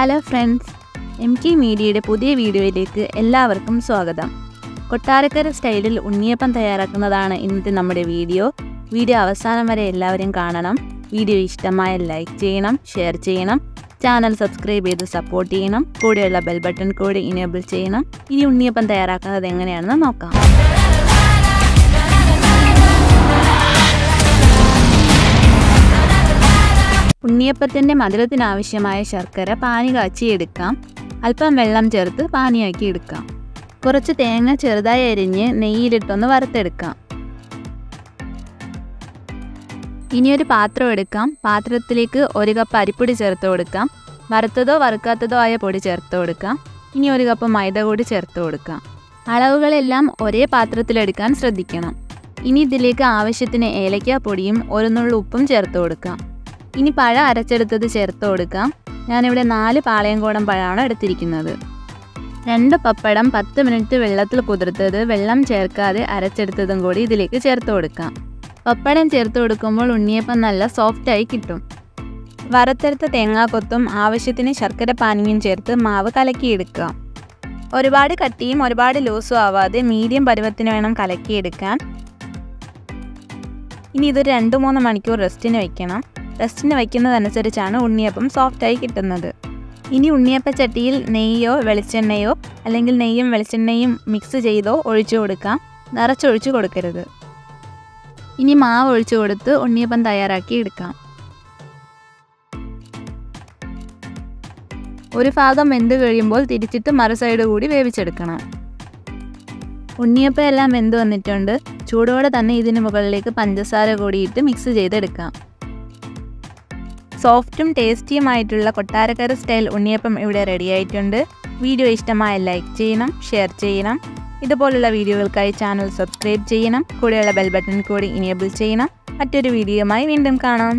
Hello friends M K മീഡിയയുടെ പുതിയ വീഡിയോയിലേക്ക് എല്ലാവർക്കും സ്വാഗതം. കൊട്ടാരക്കര സ്റ്റൈലിൽ ഉണ്ണിയപ്പം തയ്യാറാക്കുന്നതാണ് ഇന്നത്തെ നമ്മുടെ വീഡിയോ. വീഡിയോ അവസാനം വരെ എല്ലാവരും കാണണം. വീഡിയോ ഇഷ്ടമായ ലൈക്ക് ചെയ്യണം ഷെയർ ചെയ്യണം ചാനൽ സബ്സ്ക്രൈബ് ചെയ്ത് സപ്പോർട്ട് ചെയ്യണം കൂടെയുള്ള ബെൽ ബട്ടൺ കൂടി ഇനേബിൾ ചെയ്യണം. ഇനി ഉണ്ണിയപ്പം തയ്യാറാക്കുന്നത് എങ്ങനെയാണെന്ന് നോക്കാം. ഉണ്ണിയപ്പത്തിന്റെ മധുരത്തിനാവശ്യമായ ശർക്കര പാനി കാച്ചിയെടുക്കാം. അല്പം വെള്ളം ചേർത്ത് പാനിയാക്കി എടുക്കാം. കുറച്ച് തേങ്ങ ചെറുതായി അരിഞ്ഞ് നെയ്യിലിട്ടൊന്ന് വറുത്തെടുക്കാം. ഇനിയൊരു പാത്രം എടുക്കാം. പാത്രത്തിലേക്ക് ഒരു കപ്പ് അരിപ്പൊടി ചേർത്ത് കൊടുക്കാം. വറുത്തതോ വറുക്കാത്തതോ ആയ പൊടി ചേർത്ത് കൊടുക്കാം. ഇനി ഒരു കപ്പ് മൈദ കൂടി ചേർത്ത് കൊടുക്കാം. അളവുകളെല്ലാം ഒരേ പാത്രത്തിലെടുക്കാൻ ശ്രദ്ധിക്കണം. ഇനി ഇതിലേക്ക് ആവശ്യത്തിന് ഏലക്ക പൊടിയും ഒരു നുള്ളു ഉപ്പും ചേർത്ത് കൊടുക്കാം. ഇനി പഴം അരച്ചെടുത്തത് ചേർത്ത് കൊടുക്കാം. ഞാനിവിടെ നാല് പാളയംകോടൻ പഴമാണ് എടുത്തിരിക്കുന്നത്. രണ്ട് പപ്പടം പത്ത് മിനിറ്റ് വെള്ളത്തിൽ കുതിർത്തത് വെള്ളം ചേർക്കാതെ അരച്ചെടുത്തതും കൂടി ഇതിലേക്ക് ചേർത്ത് കൊടുക്കാം. പപ്പടം ചേർത്ത് കൊടുക്കുമ്പോൾ ഉണ്ണിയപ്പം നല്ല സോഫ്റ്റായി കിട്ടും. വറുത്തെടുത്ത തേങ്ങാക്കൊത്തും ആവശ്യത്തിന് ശർക്കര പാനിയും ചേർത്ത് മാവ് കലക്കിയെടുക്കാം. ഒരുപാട് കട്ടിയും ഒരുപാട് ലൂസും ആവാതെ മീഡിയം പരുവത്തിന് വേണം കലക്കിയെടുക്കാൻ. ഇനി ഇത് രണ്ട് മൂന്ന് മണിക്കൂർ റെസ്റ്റിന് വയ്ക്കണം റെസ്റ്റിന് വയ്ക്കുന്നതനുസരിച്ചാണ് ഉണ്ണിയപ്പം സോഫ്റ്റായി കിട്ടുന്നത്. ഇനി ഉണ്ണിയപ്പച്ചട്ടിയിൽ നെയ്യോ വെളിച്ചെണ്ണയോ അല്ലെങ്കിൽ നെയ്യും വെളിച്ചെണ്ണയും മിക്സ് ചെയ്തോ ഒഴിച്ചു കൊടുക്കാം. നിറച്ചൊഴിച്ചു കൊടുക്കരുത്. ഇനി മാവ് ഒഴിച്ചു കൊടുത്ത് ഉണ്ണിയപ്പം തയ്യാറാക്കി എടുക്കാം. ഒരു ഭാഗം വെന്ത് കഴിയുമ്പോൾ തിരിച്ചിട്ട് മറു സൈഡ് കൂടി വേവിച്ചെടുക്കണം. ഉണ്ണിയപ്പം എല്ലാം വെന്ത് വന്നിട്ടുണ്ട്. ചൂടോടെ തന്നെ ഇതിന് മുകളിലേക്ക് പഞ്ചസാര കൂടിയിട്ട് മിക്സ് ചെയ്തെടുക്കാം. സോഫ്റ്റും ടേസ്റ്റിയുമായിട്ടുള്ള കൊട്ടാരക്കര സ്റ്റൈൽ ഉണ്ണിയപ്പം ഇവിടെ റെഡിയായിട്ടുണ്ട് വീഡിയോ ഇഷ്ടമായ ലൈക്ക് ചെയ്യണം ഷെയർ ചെയ്യണം. ഇതുപോലുള്ള വീഡിയോകൾക്കായി ചാനൽ സബ്സ്ക്രൈബ് ചെയ്യണം. കൂടെയുള്ള ബെൽ ബട്ടൺ കൂടി ഇനേബിൾ ചെയ്യണം. മറ്റൊരു വീഡിയോയുമായി വീണ്ടും കാണാം.